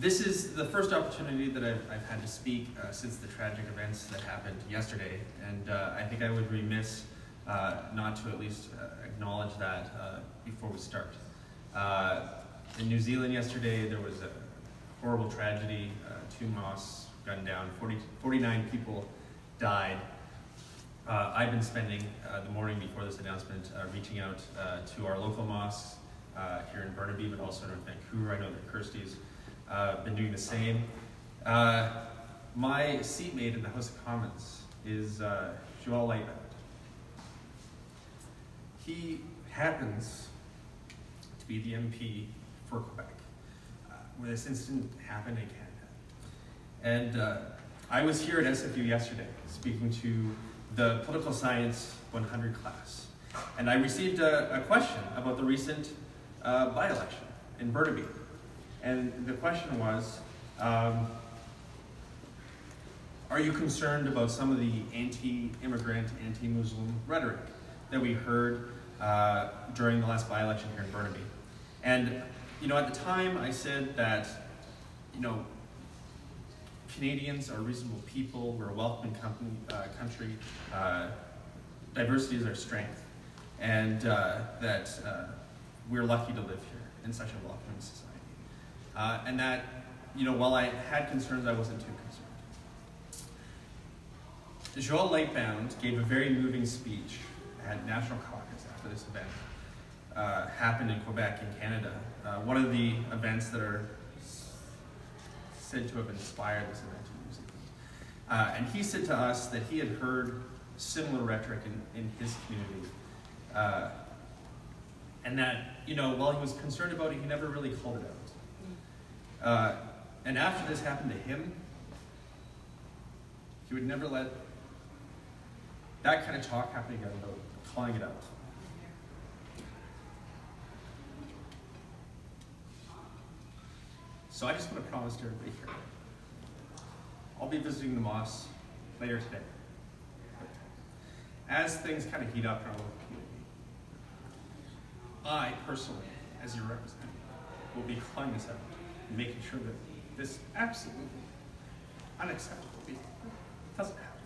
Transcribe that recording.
this is the first opportunity that I've, I've had to speak uh, since the tragic events that happened yesterday, and uh, I think I would remiss uh, not to at least uh, acknowledge that uh, before we start. Uh, in New Zealand yesterday, there was a horrible tragedy. Two mosques gunned down, 40, 49 people died. I've been spending the morning before this announcement reaching out to our local mosques here in Burnaby, but also in Vancouver. I know that Kirsty's uh, been doing the same. Uh, my seatmate in the House of Commons is uh, Joel Lightbound. He happens to be the MP for Quebec, uh, where this incident happened in Canada. And uh, I was here at SFU yesterday speaking to the Political Science 100 class, and I received a, a question about the recent uh, by-election in Burnaby. And the question was, um, are you concerned about some of the anti-immigrant, anti-Muslim rhetoric that we heard uh, during the last by-election here in Burnaby? And, you know, at the time I said that, you know, Canadians are reasonable people, we're a welcoming company, uh, country, uh, diversity is our strength, and uh, that uh, we're lucky to live here in such a welcoming society. Uh, and that, you know, while I had concerns, I wasn't too concerned. Joel Lightbound gave a very moving speech at National Caucus after this event uh, happened in Quebec in Canada. Uh, one of the events that are said to have inspired this event in New Zealand. Uh, and he said to us that he had heard similar rhetoric in, in his community. Uh, and that, you know, while he was concerned about it, he never really called it out. Uh, and after this happened to him, he would never let that kind of talk happen again about calling it out. So I just want to promise to everybody here, I'll be visiting the mosque later today. As things kind of heat up in our community, I personally, as your representative, will be calling this out making sure that this absolutely unacceptable behavior doesn't happen.